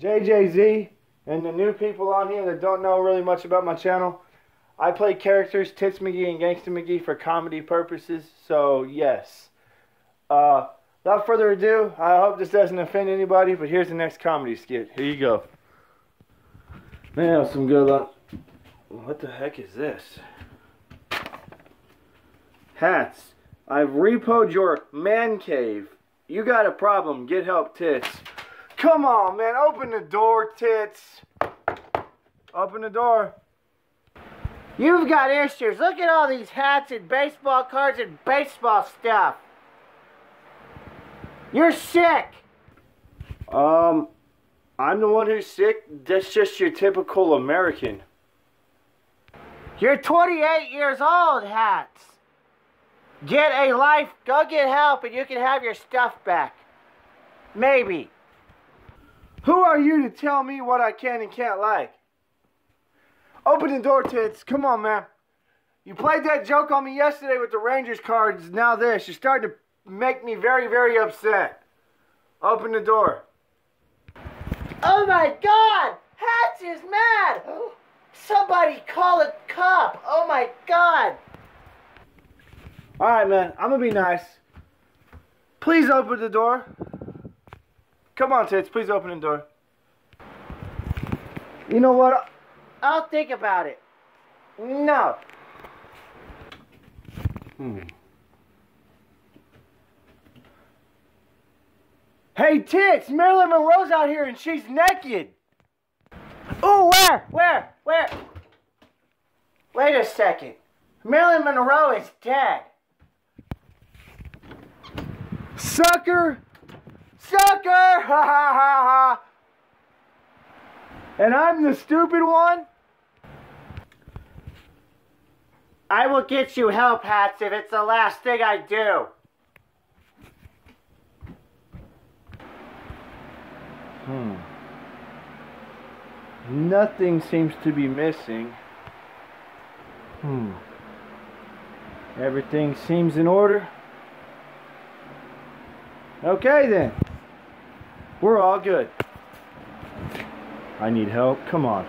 JJZ and the new people on here that don't know really much about my channel. I play characters Tits McGee and Gangsta McGee for comedy purposes, so yes. Uh, without further ado, I hope this doesn't offend anybody, but here's the next comedy skit. Here you go. Man, some good luck. What the heck is this? Hats. I've repoed your man cave. You got a problem. Get help, tits. Come on, man. Open the door, tits. Open the door. You've got issues. Look at all these hats and baseball cards and baseball stuff. You're sick. Um, I'm the one who's sick. That's just your typical American. You're 28 years old, hats. Get a life, go get help, and you can have your stuff back. Maybe. Who are you to tell me what I can and can't like? Open the door, tits. Come on, man. You played that joke on me yesterday with the Rangers cards. Now this. You're starting to make me very, very upset. Open the door. Oh my god! Hats is mad! Somebody call a cop! Oh my god! Alright, man. I'm gonna be nice. Please open the door. Come on, Tits. Please open the door. You know what? I'll think about it. No. Hmm. Hey, Tits! Marilyn Monroe's out here and she's naked! Oh, where? Where? Where? Wait a second. Marilyn Monroe is dead. Sucker! Sucker! Ha ha ha ha! And I'm the stupid one? I will get you help, Hats, if it's the last thing I do. Hmm. Nothing seems to be missing. Hmm. Everything seems in order. Okay then. We're all good. I need help. Come on.